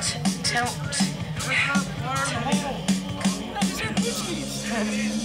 Tell. Tell.